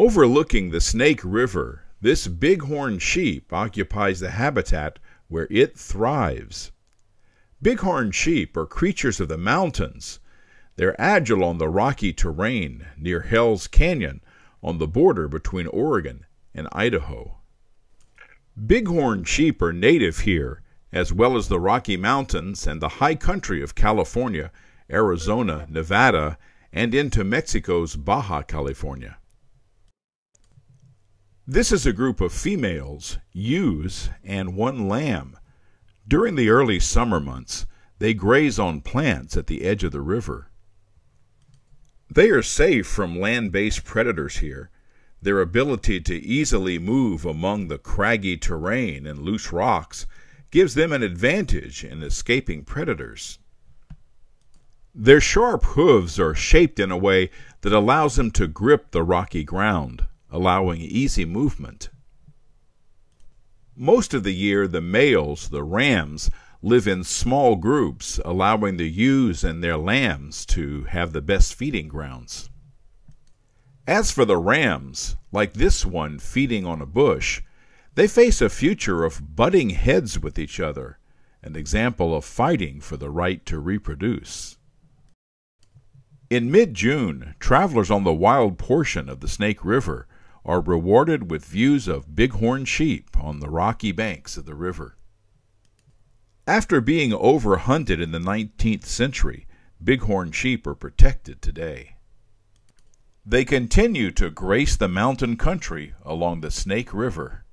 Overlooking the Snake River, this bighorn sheep occupies the habitat where it thrives. Bighorn sheep are creatures of the mountains. They're agile on the rocky terrain near Hell's Canyon on the border between Oregon and Idaho. Bighorn sheep are native here, as well as the Rocky Mountains and the high country of California, Arizona, Nevada, and into Mexico's Baja California. This is a group of females, ewes, and one lamb. During the early summer months, they graze on plants at the edge of the river. They are safe from land based predators here. Their ability to easily move among the craggy terrain and loose rocks gives them an advantage in escaping predators. Their sharp hooves are shaped in a way that allows them to grip the rocky ground allowing easy movement. Most of the year, the males, the rams, live in small groups, allowing the ewes and their lambs to have the best feeding grounds. As for the rams, like this one feeding on a bush, they face a future of butting heads with each other, an example of fighting for the right to reproduce. In mid June, travelers on the wild portion of the Snake River are rewarded with views of bighorn sheep on the rocky banks of the river. After being overhunted in the 19th century, bighorn sheep are protected today. They continue to grace the mountain country along the Snake River.